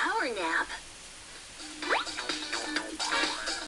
power nap.